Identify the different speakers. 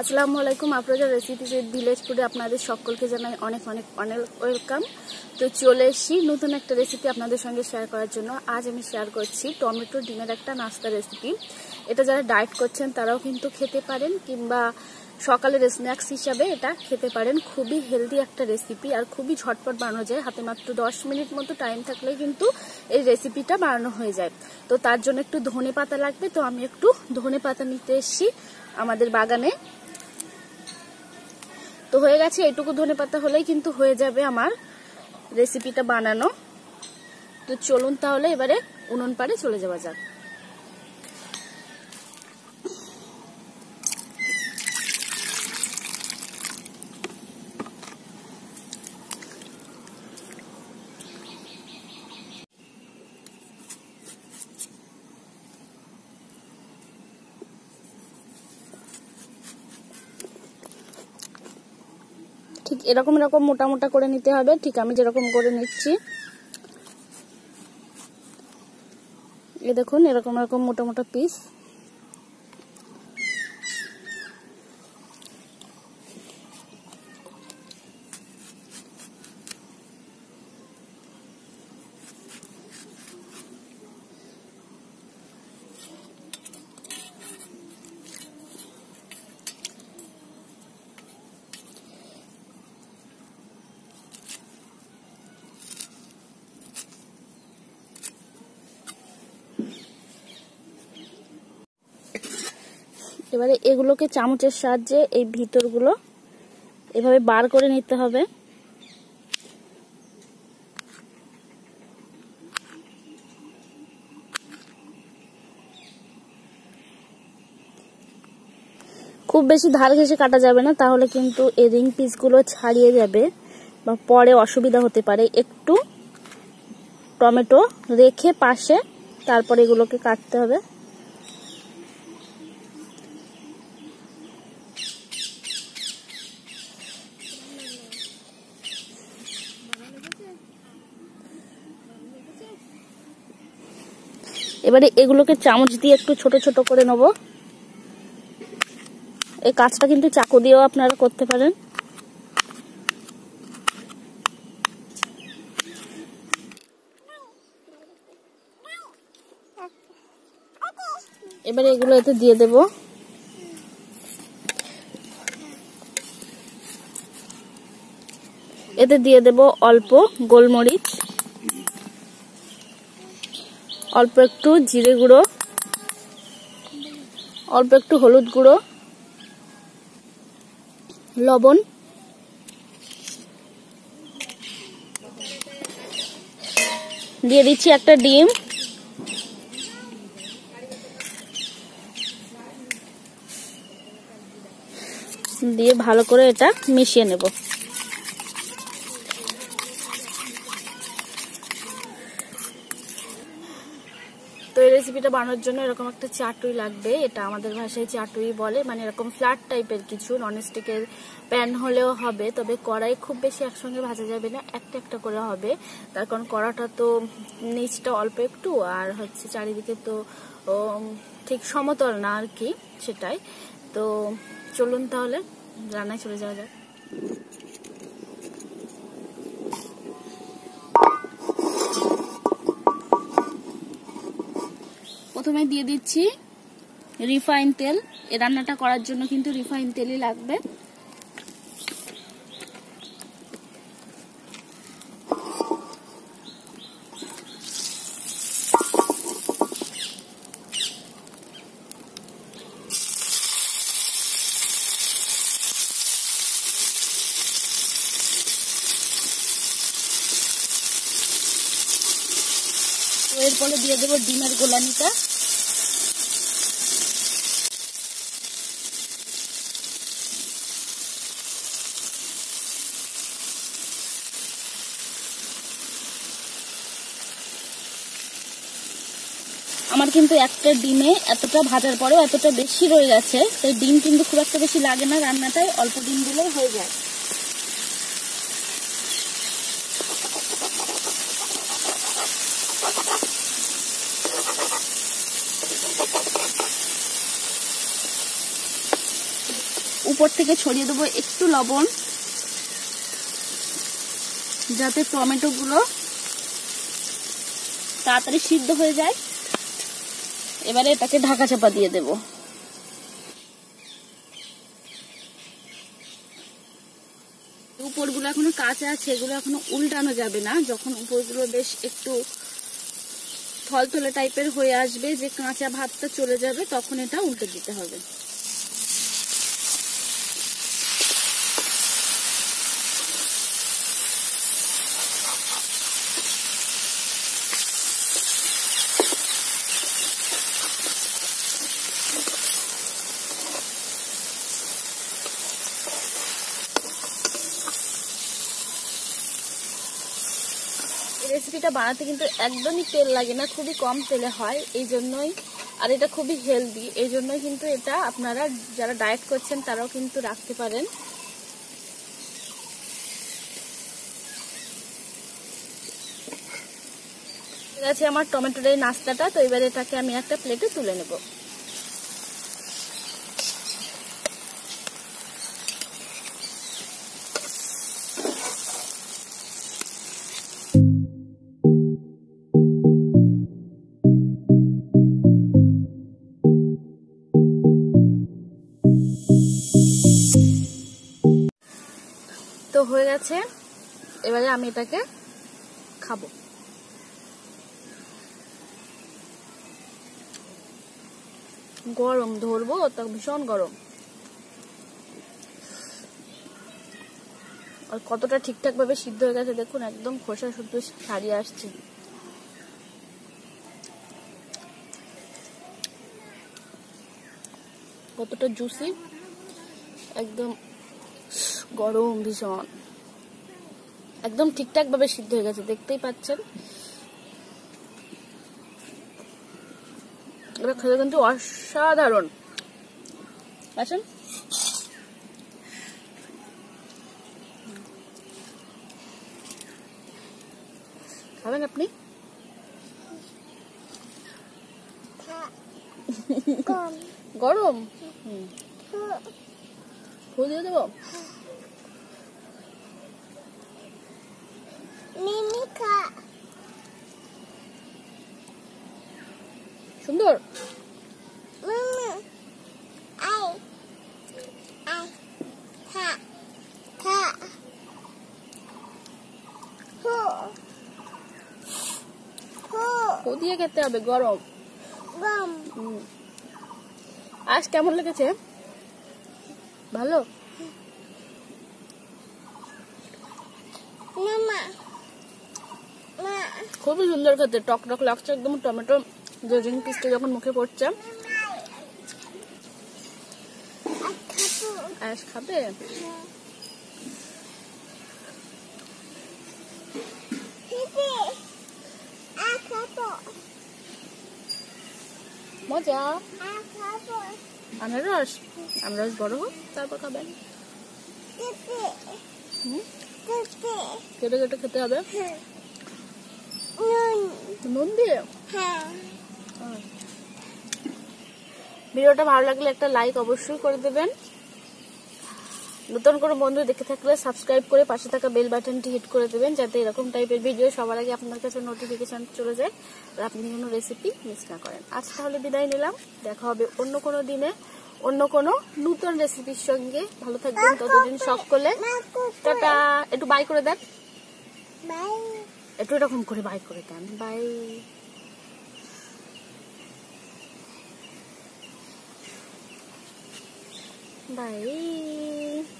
Speaker 1: আসসালামু আলাইকুম, আপনাদের রেসিপি ভিলেজ ফুডে আপনাদের সকলকে জানাই অনেক অনেক অনেক ওয়েলকাম তো চলে এসেছি নতুন একটা রেসিপি আপনাদের সঙ্গে শেয়ার করার জন্য। আজ আমি শেয়ার করছি টমেটো ডিমের একটা নাস্তা রেসিপি এটা যারা ডায়েট করছেন তারাও কিন্তু খেতে পারেন কিংবা সকালের স্ন্যাক্স হিসাবে এটা খেতে পারেন। খুবই হেলদি একটা রেসিপি আর খুবই ঝটপট বানানো যায়। হাতে মাত্র দশ মিনিট মতো টাইম থাকলে কিন্তু এই রেসিপিটা বানানো হয়ে যায়। তো তার জন্য একটু ধনে পাতা লাগবে। তো আমি একটু ধনে পাতা নিতে এসেছি আমাদের বাগানে। তো হয়ে গেছে, এটুকু ধনে পাতা হলেই কিন্তু হয়ে যাবে আমার রেসিপিটা বানানো। তো চলুন তাহলে এবারে উনুন পাড়ে চলে যাওয়া যাক। ঠিক এরকম এরকম মোটা মোটা করে নিতে হবে। ঠিক আমি যেরকম করে নিচ্ছি। এ দেখুন, এরকম এরকম মোটা মোটা পিস এবারে এগুলোকে চামচের সাহায্যে এই ভিতরগুলো এভাবে বার করে নিতে হবে। খুব বেশি ধার ঘেসে কাটা যাবে না, তাহলে কিন্তু এই রিং পিসগুলো ছাড়িয়ে যাবে বা পরে অসুবিধা হতে পারে। একটু টমেটো রেখে পাশে তারপরে এগুলোকে কাটতে হবে। এবারে এগুলোকে চামচ দিয়ে একটু ছোট ছোট করে নেব। এই কাজটা কিন্তু চাকু দিয়েও আপনারা করতে পারেন। এবারে এগুলো এতে দিয়ে দেব। এতে দিয়ে দেব অল্প গোলমরিচ। অল্প একটু জিরে গুঁড়ো, অল্প একটু হলুদ গুঁড়ো, লবণ, দিয়ে দিচ্ছি একটা ডিম। দিয়ে ভালো করে এটা মিশিয়ে নেব। এই রেসিপিটা বানানোর জন্য এরকম একটা চাটুই লাগবে। এটা আমাদের ভাষায় চাটুই বলে। মানে এরকম ফ্ল্যাট টাইপের কিছু ননস্টিকের প্যান হলেও হবে, তবে কড়াই খুব বেশি একসঙ্গে ভাজা যাবে না, একটা একটা করে হবে। তার কারণ কড়াটা তো নিচটা অল্প একটু, আর হচ্ছে চারিদিকে তো ঠিক সমতল না আর কি, সেটাই। তো চলুন তাহলে, রান্নায় চলে যাওয়া যাক। প্রথমে দিয়ে দিচ্ছি রিফাইন তেল। এ রান্নাটা করার জন্য কিন্তু রিফাইন তেলই লাগবে। এরপরে দিয়ে দেবো ডিমের গোলানিটা। আমার কিন্তু একটা ডিমে এতটা ভাজার পরেও এতটা বেশি রয়ে গেছে। তাই ডিম কিন্তু খুব একটা বেশি লাগে না রান্নাটায়, অল্প ডিম দিলেই হয়ে যায়। উপর থেকে ছড়িয়ে দেবো একটু লবণ, যাতে টমেটোগুলো তাড়াতাড়ি সিদ্ধ হয়ে যায়। এবারে এটাকে ঢাকা চাপা দিয়ে দেব। উপরগুলো এখনও কাঁচা আছে, এগুলো এখনও উল্টানো যাবে না। যখন উপরগুলো বেশ একটু থলথলে টাইপের হয়ে আসবে, যে কাঁচা ভাতটা চলে যাবে, তখন এটা উল্টে দিতে হবে। রেসিপিটা বানাতে কিন্তু একদমই তেল লাগে না, খুবই কম তেলে হয়, এই জন্যই। আর এটা খুবই হেলদি এই জন্যই কিন্তু এটা আপনারা যারা ডায়েট করছেন তারাও কিন্তু রাখতে পারেন। ঠিক আছে আমার টমেটোর এই নাস্তাটা, তো এবারে এটাকে আমি একটা প্লেটে তুলে নেব। গেছে এবারে আমি এটাকে খাব। গরম, ধরবো তা ভীষণ গরম। আর কতটা ঠিকঠাক ভাবে সিদ্ধ হয়ে গেছে দেখুন, একদম খোসা শুদ্ধ ছাড়িয়ে আসছে। কতটা জুসি একদম গরম ভীষণ। একদম ঠিকঠাক ভাবে সিদ্ধ হয়ে গেছে দেখতেই পাচ্ছেন। এটা খেতে কিন্তু অসাধারণ। আসেন। খাবেন আপনি? গরম। হুম। ফুল দিয়ে দেবো? সুন্দর। দিয়ে খেতে হবে গরম। আজ কেমন লেগেছে? ভালো? খুবই সুন্দর খেতে টক টক লাগছে একদম টমেটো রিং পিসটা যখন মুখে পড়ছে? আয়াস খাবে? মজা? আনারস? আনারস বড় হোক তারপর খাবেন। হুম? কেটে কেটে খেতে হবে। নুন। দিয়ে? ভিডিওটা ভালো লাগলে একটা লাইক অবশ্যই করে দেবেন। নতুন কোনো বন্ধু দেখে থাকলে সাবস্ক্রাইব করে পাশে থাকা বেল বাটনটি হিট করে দেবেন যাতে এরকম টাইপের ভিডিও সবার আগে আপনার কাছে নোটিফিকেশন চলে যায় আর আপনি কোনো রেসিপি মিস না করেন। আজ তাহলে বিদায় নিলাম। দেখা হবে অন্য কোনো দিনে অন্য কোনো নতুন রেসিপির সঙ্গে। ভালো থাকবেন ততদিন সকলে। টাটা। একটু বাই করে দেন। একটু এরকম করে বাই করে দেন। বাই 拜。拜